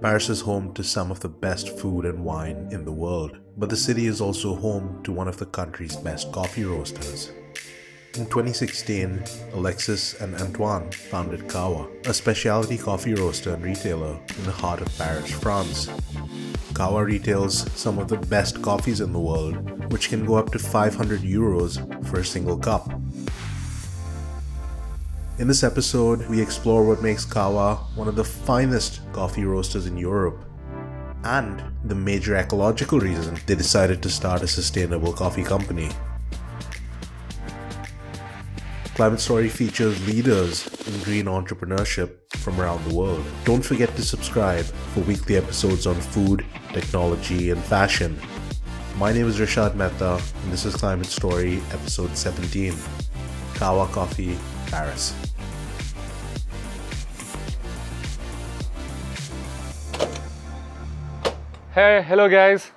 Paris is home to some of the best food and wine in the world, but the city is also home to one of the country's best coffee roasters. In 2016, Alexis and Antoine founded Kawa, a specialty coffee roaster and retailer in the heart of Paris, France. Kawa retails some of the best coffees in the world, which can go up to 500 euros for a single cup. In this episode, we explore what makes Kawa one of the finest coffee roasters in Europe and the major ecological reason they decided to start a sustainable coffee company. Climate Story features leaders in green entrepreneurship from around the world. Don't forget to subscribe for weekly episodes on food, technology, and fashion. My name is Rishad Mehta, and this is Climate Story, episode 17 Kawa Coffee, Paris. Hey, hello guys.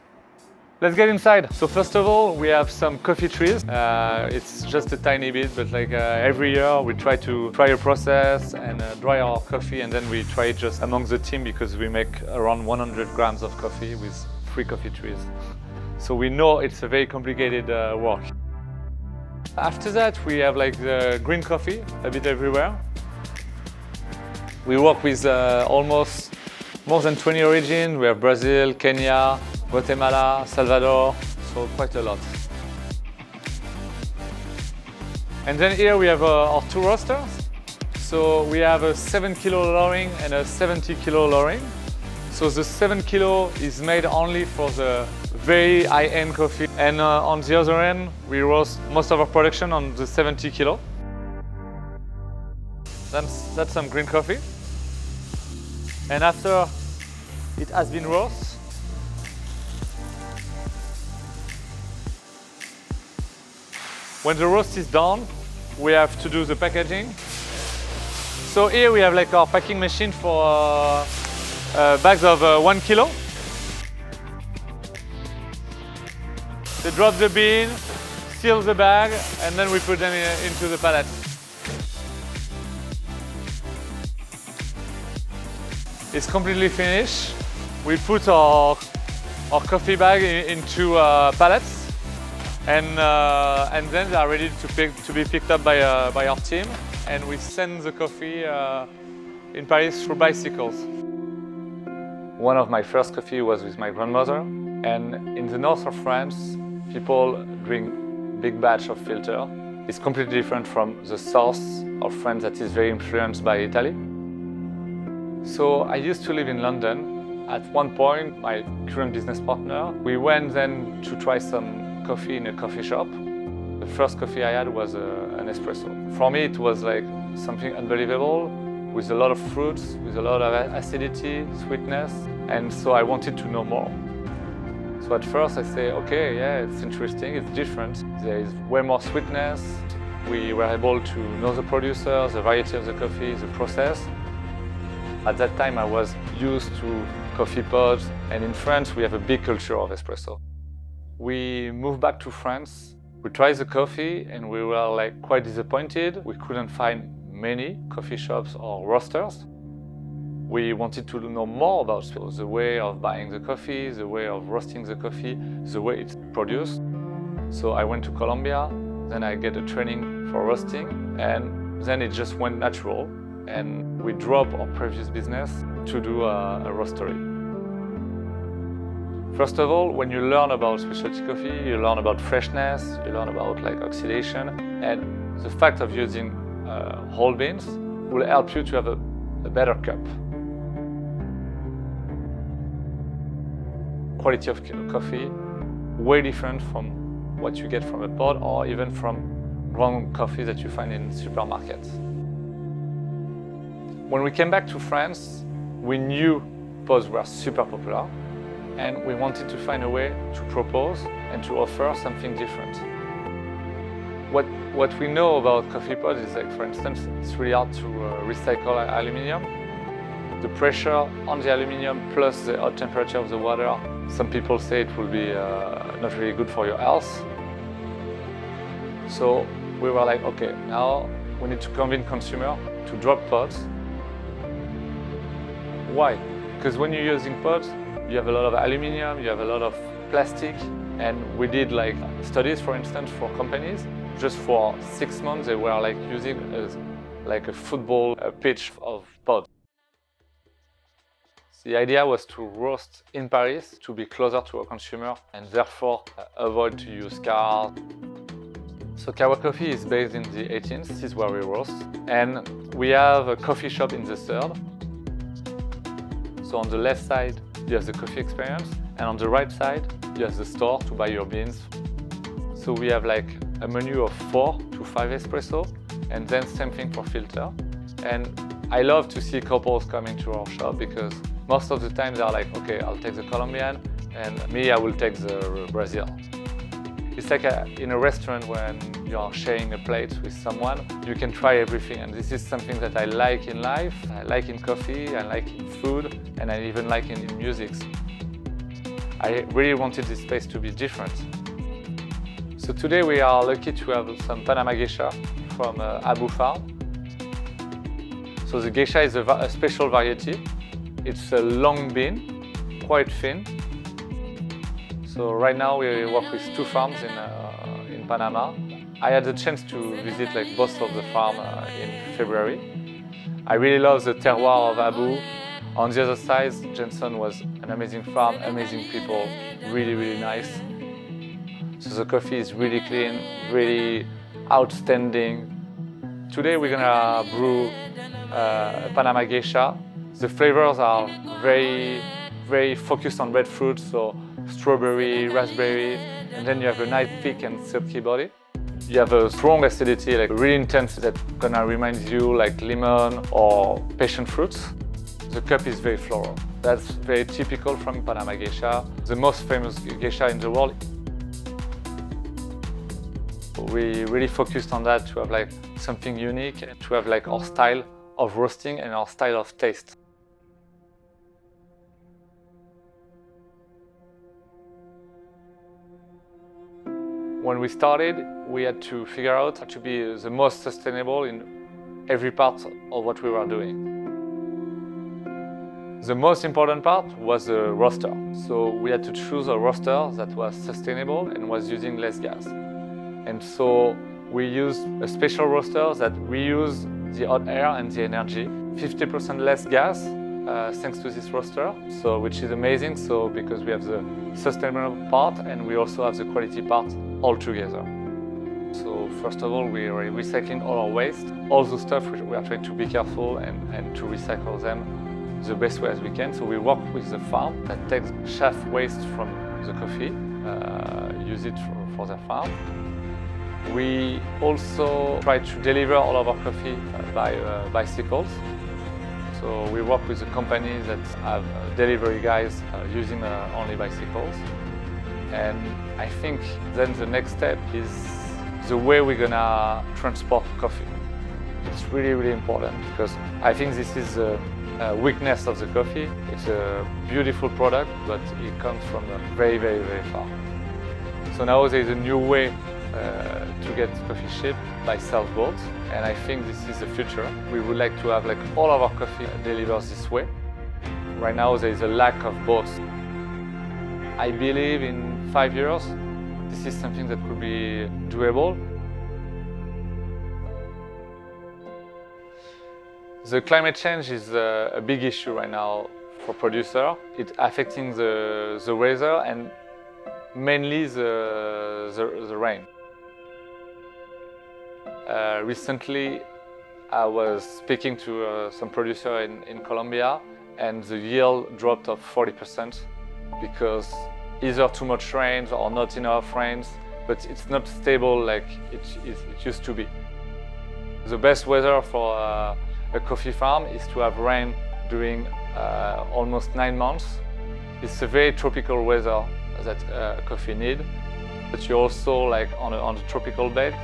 Let's get inside. So first of all, we have some coffee trees. Uh, it's just a tiny bit, but like uh, every year we try to try a process and uh, dry our coffee and then we try just among the team because we make around 100 grams of coffee with three coffee trees. So we know it's a very complicated uh, work. After that, we have like the green coffee a bit everywhere. We work with uh, almost more than 20 origins. We have Brazil, Kenya, Guatemala, Salvador, so quite a lot. And then here we have uh, our two roasters. So we have a 7 kilo Loring and a 70 kilo Loring. So the 7 kilo is made only for the very high-end coffee. And uh, on the other end, we roast most of our production on the 70 kilo. That's, that's some green coffee. And after it has been roasted, When the roast is done, we have to do the packaging. So here we have like our packing machine for uh, uh, bags of uh, one kilo. They drop the bean, seal the bag, and then we put them in, into the pallet. It's completely finished. We put our, our coffee bag in, into uh, pallets and uh, and then they are ready to pick to be picked up by uh, by our team, and we send the coffee uh, in Paris through bicycles. One of my first coffee was with my grandmother, and in the north of France, people drink big batch of filter. It's completely different from the south of France that is very influenced by Italy. So I used to live in London. At one point, my current business partner, we went then to try some coffee in a coffee shop. The first coffee I had was uh, an espresso. For me, it was like something unbelievable with a lot of fruits, with a lot of acidity, sweetness, and so I wanted to know more. So at first I say, okay, yeah, it's interesting, it's different. There is way more sweetness. We were able to know the producer, the variety of the coffee, the process. At that time I was used to coffee pods, and in France we have a big culture of espresso. We moved back to France. We tried the coffee and we were like quite disappointed. We couldn't find many coffee shops or roasters. We wanted to know more about the way of buying the coffee, the way of roasting the coffee, the way it's produced. So I went to Colombia, then I get a training for roasting, and then it just went natural. And we dropped our previous business to do a, a roastery. First of all, when you learn about specialty coffee, you learn about freshness, you learn about like oxidation, and the fact of using uh, whole beans will help you to have a, a better cup. Quality of coffee, way different from what you get from a pod or even from ground coffee that you find in supermarkets. When we came back to France, we knew pods were super popular and we wanted to find a way to propose and to offer something different. What, what we know about coffee pods is like, for instance, it's really hard to uh, recycle aluminium. The pressure on the aluminium plus the hot temperature of the water, some people say it will be uh, not really good for your health. So we were like, okay, now we need to convince consumer to drop pods Why? Because when you're using pods, you have a lot of aluminium, you have a lot of plastic, and we did like studies, for instance, for companies. Just for six months, they were like using a, like a football pitch of pods. The idea was to roast in Paris to be closer to a consumer and therefore uh, avoid to use cars. So Kawa Coffee is based in the 18th, this is where we roast. And we have a coffee shop in the third. So on the left side, you have the coffee experience, and on the right side, you have the store to buy your beans. So we have like a menu of four to five espresso, and then same thing for filter. And I love to see couples coming to our shop because most of the time they're like, okay, I'll take the Colombian, and me, I will take the Brazil. It's like a, in a restaurant when you are sharing a plate with someone, you can try everything. And this is something that I like in life, I like in coffee, I like in food, and I even like in, in music. I really wanted this space to be different. So today we are lucky to have some Panama Geisha from uh, Abu Farm. So the Geisha is a, a special variety. It's a long bean, quite thin, so right now we work with two farms in, uh, in Panama. I had the chance to visit like both of the farm uh, in February. I really love the terroir of Abu. On the other side, Janson was an amazing farm, amazing people, really, really nice. So the coffee is really clean, really outstanding. Today we're gonna brew uh, Panama Geisha. The flavors are very, very focused on red fruit, so strawberry, raspberry, and then you have a nice thick and silky body. You have a strong acidity, like really intense, that gonna remind you like lemon or passion fruits. The cup is very floral. That's very typical from Panama Geisha, the most famous geisha in the world. We really focused on that to have like something unique and to have like our style of roasting and our style of taste. When we started, we had to figure out how to be the most sustainable in every part of what we were doing. The most important part was the roaster. So we had to choose a roaster that was sustainable and was using less gas. And so we used a special roaster that reused the hot air and the energy. 50% less gas uh, thanks to this roaster, so which is amazing. So because we have the sustainable part and we also have the quality part all together. So first of all, we are recycling all our waste. All the stuff we are trying to be careful and, and to recycle them the best way as we can. So we work with the farm that takes chaff waste from the coffee, uh, use it for, for their farm. We also try to deliver all of our coffee by uh, bicycles. So we work with a company that have delivery guys uh, using uh, only bicycles. And I think then the next step is the way we're gonna transport coffee. It's really, really important because I think this is a, weakness of the coffee. It's a beautiful product, but it comes from very, very, very far. So now there's a new way uh, to get coffee shipped by self-boat, and I think this is the future. We would like to have like all of our coffee delivered this way. Right now there is a lack of boats. I believe in five years, this is something that could be doable. The climate change is a, a big issue right now for producer. It's affecting the, the weather and mainly the, the, the rain. Uh, recently, I was speaking to uh, some producer in, in Colombia and the yield dropped of 40% because either too much rain or not enough rains, but it's not stable like it, it, it used to be. The best weather for uh, a coffee farm is to have rain during uh, almost nine months. It's a very tropical weather that uh, coffee need, but you also like on a, on a tropical belt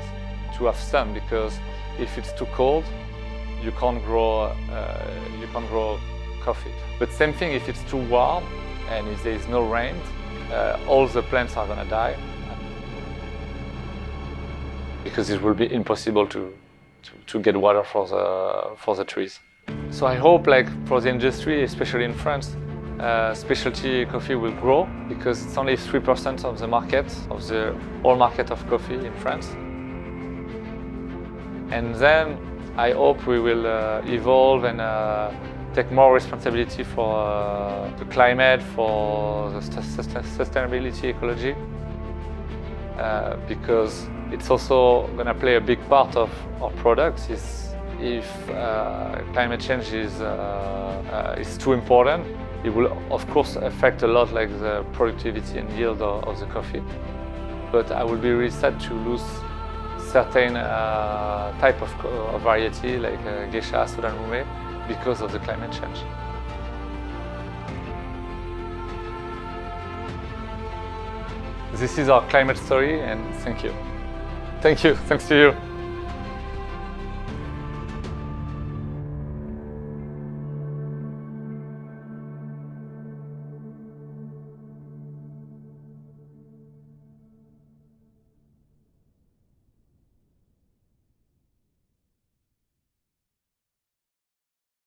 to have sun because if it's too cold, you can't grow uh, you can't grow coffee. But same thing if it's too warm and if there is no rain, uh, all the plants are going to die because it will be impossible to, to, to get water for the, for the trees. So I hope like for the industry, especially in France, uh, specialty coffee will grow because it's only 3% of the market, of the whole market of coffee in France. And then I hope we will uh, evolve and uh, take more responsibility for uh, the climate, for the sustainability, ecology, uh, because it's also going to play a big part of our products. Is if uh, climate change is uh, is too important, it will of course affect a lot like the productivity and yield of, of the coffee. But I will be really sad to lose certain uh, type of, of, variety like uh, geisha, Sudan Rume because of the climate change. This is our climate story and thank you. Thank you, thanks to you.